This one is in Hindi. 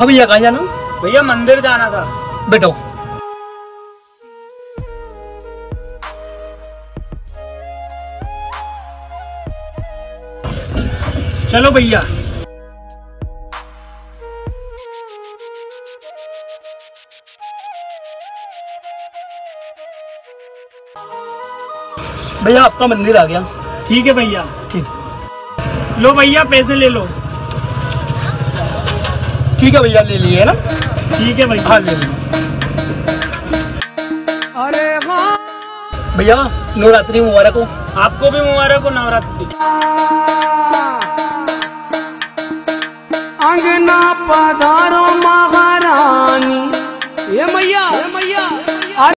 हाँ भैया कहाँ जाना? भैया मंदिर जाना था। बैठो। चलो भैया। भैया आपका मंदिर आ गया। ठीक है भैया। ठीक। लो भैया पैसे ले लो। ठीक है भैया ले लिए है ना? ठीक है भैया हाँ ले लिए। अरे हाँ। भैया नवरात्रि मुबारक हो। आपको भी मुबारक हो नवरात्रि। अंगना पधारो महारानी। ये मैया ये मैया।